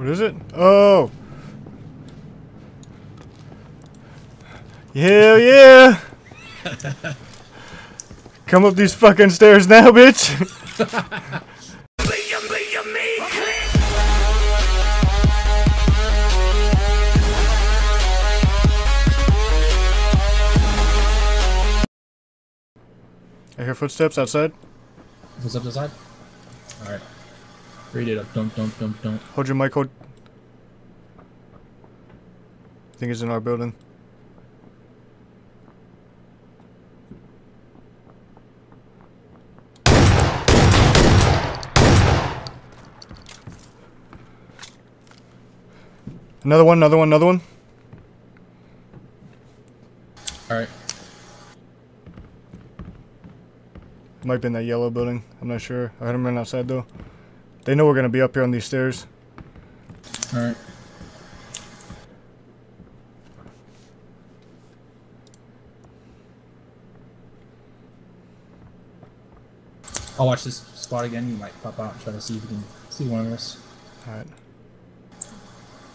What is it? Oh! Hell yeah! Come up these fucking stairs now, bitch! I hear footsteps outside. What's up the side? Alright. Read it up. Don't, don't, don't, don't. Hold your mic, hold. I think it's in our building. Another one, another one, another one. Alright. Might be in that yellow building. I'm not sure. I heard him run outside though. They know we're gonna be up here on these stairs. Alright. I'll watch this spot again. You might pop out and try to see if you can see one of us. Alright.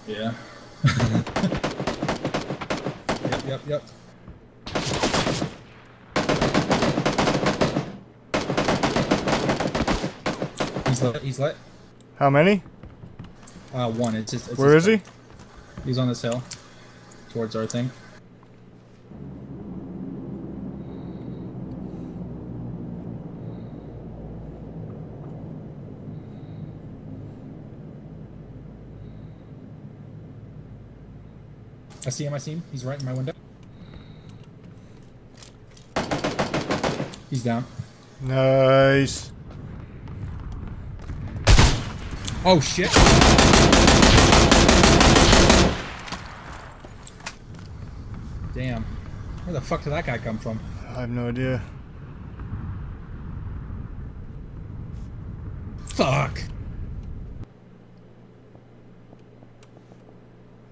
Yeah. yep, yep, yep. He's lit. He's lit. How many? Uh, one. It's just. It's Where is just- he? He's on this hill, towards our thing. I see him. I see him. He's right in my window. He's down. Nice. Oh shit! Damn. Where the fuck did that guy come from? I have no idea. Fuck!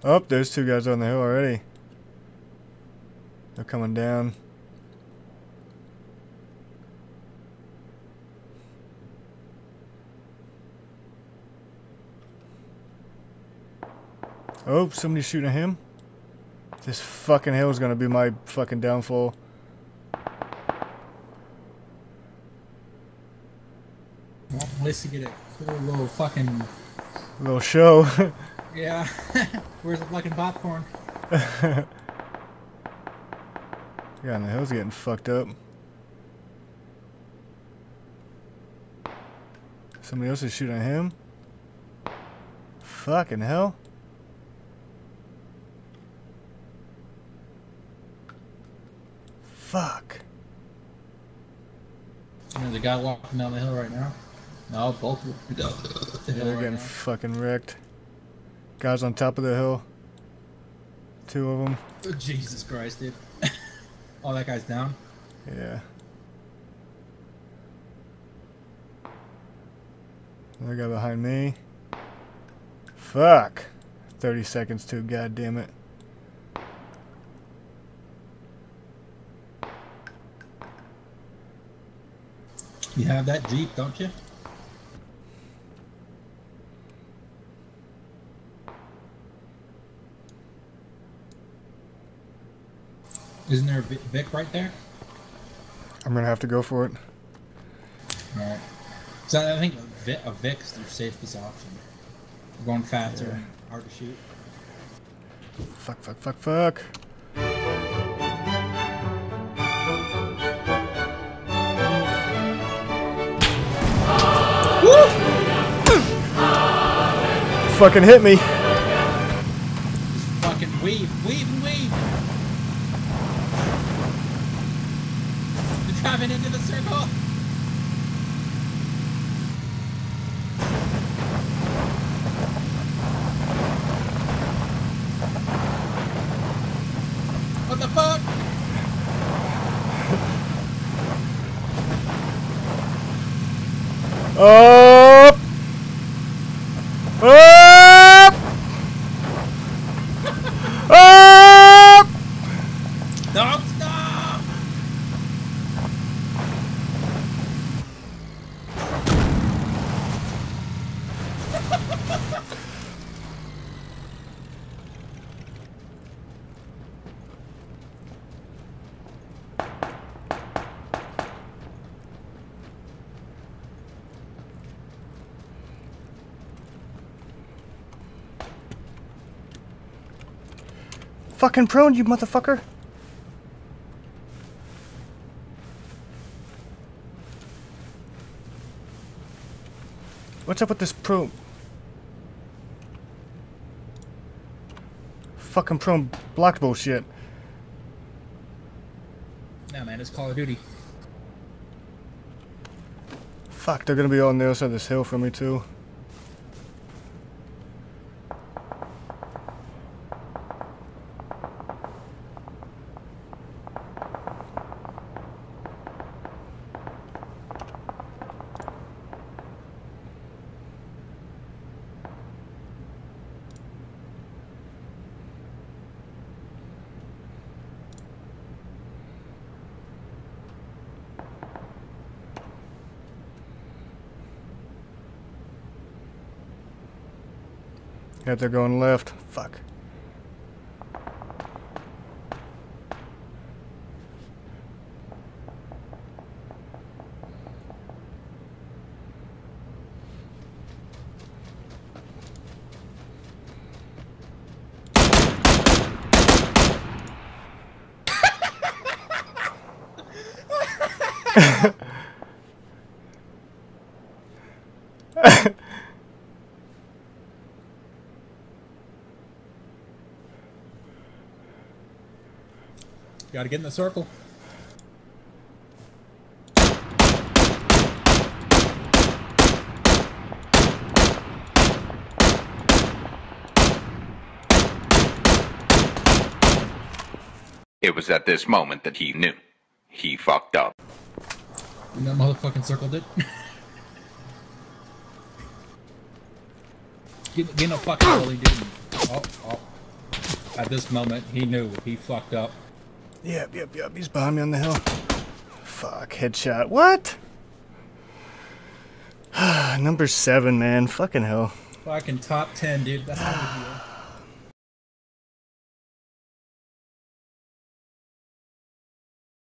Oh, there's two guys on the hill already. They're coming down. Oh, somebody's shooting at him. This fucking hill is gonna be my fucking downfall. Well, at least to get a cool little fucking Little show. yeah. Where's the fucking popcorn? yeah, and the hill's getting fucked up. Somebody else is shooting at him. Fucking hell. Fuck. There's a guy walking down the hill right now. No, both. of them. The Yeah, they're right getting now. fucking wrecked. Guys on top of the hill. Two of them. Oh, Jesus Christ, dude. oh, that guy's down. Yeah. Another guy behind me. Fuck. 30 seconds too, god damn it. You have that Jeep, don't you? Isn't there a Vi- Vic right there? I'm gonna have to go for it. Alright. So I think a Vic, a Vic's the safest option. We're Going faster Yeah. hard to shoot. Fuck, fuck, fuck, fuck. Fucking hit me. Just fucking weave, weave, and weave. You're driving into the circle. What the fuck? Up! fucking prone, you motherfucker. What's up with this prone? Fucking prone blocked bullshit. Nah, man, it's Call of Duty. Fuck, they're gonna be on the other side of this hill for me too. Yeah, they're going left. Fuck. Gotta get in the circle. It was at this moment that he knew. He fucked up. And that motherfucking circle did. get, get in a fucking hole, he didn't. Oh, oh. At this moment, he knew. He fucked up. Yep, yep, yep. He's behind me on the hill. Fuck, headshot. What? Number seven, man. Fucking hell. Fucking top 10, dude. That's how we do.